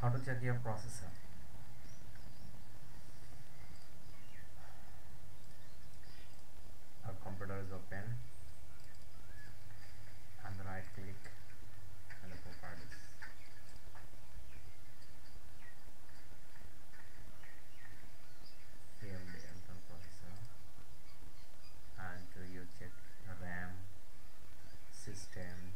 how to check your processor. Our computer is open. And then right click and the properties CMD Intel processor. And you check RAM system.